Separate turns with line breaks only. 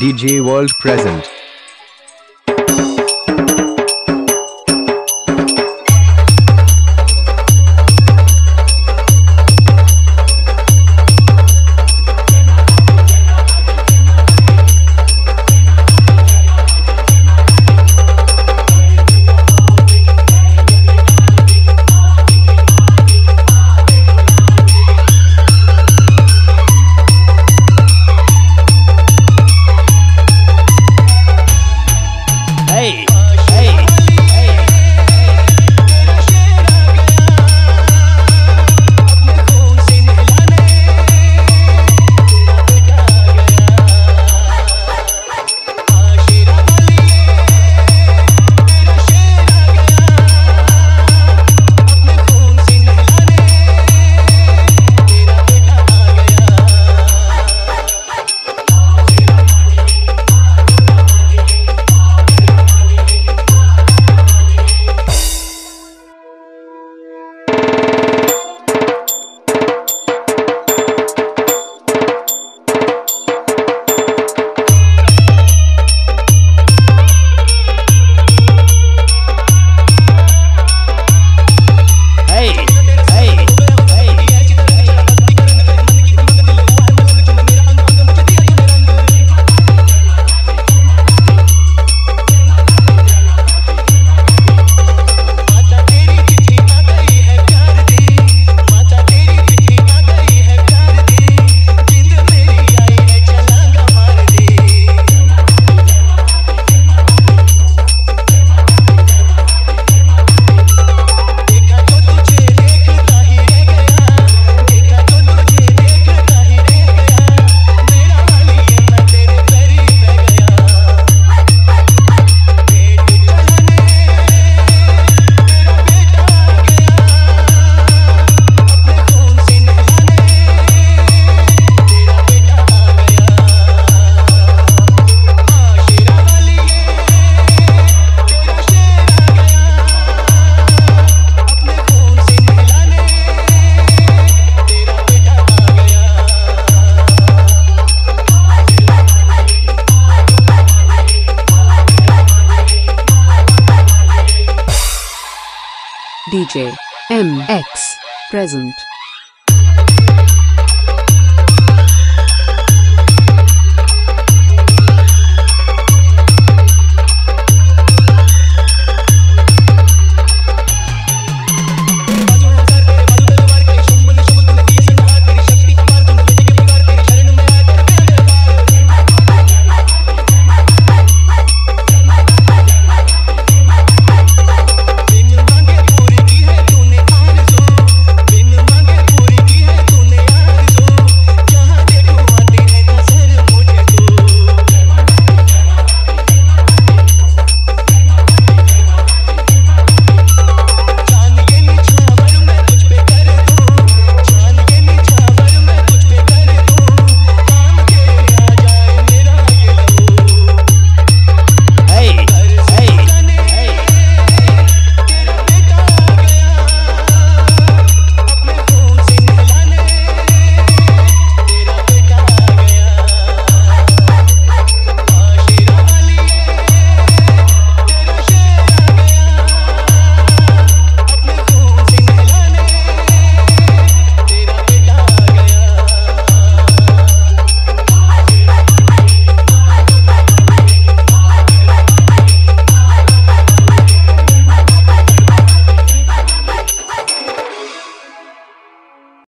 DJ World present.
DJ MX present.